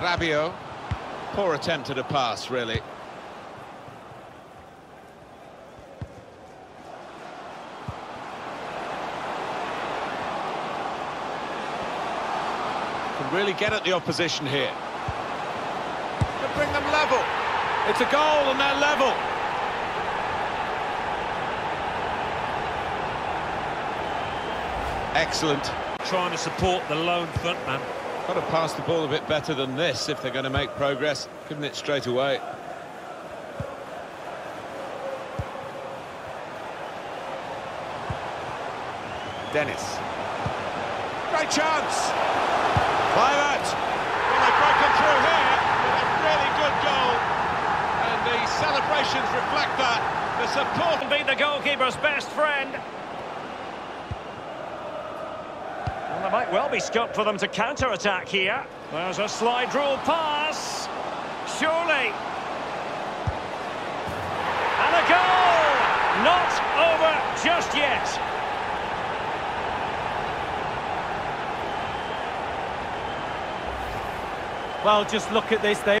Rabiot. Poor attempt at a pass, really. Can really get at the opposition here. To bring them level. It's a goal and they're level. Excellent. Trying to support the lone footman. Got to pass the ball a bit better than this if they're going to make progress. Giving it straight away. Dennis. Great chance! Kluivert! Well, they've broken through here with a really good goal. And the celebrations reflect that. The support... Beat the goalkeeper's best friend. Well, there might well be scope for them to counter-attack here. There's a slide rule pass. Surely. And a goal! Not over just yet. Well, just look at this. They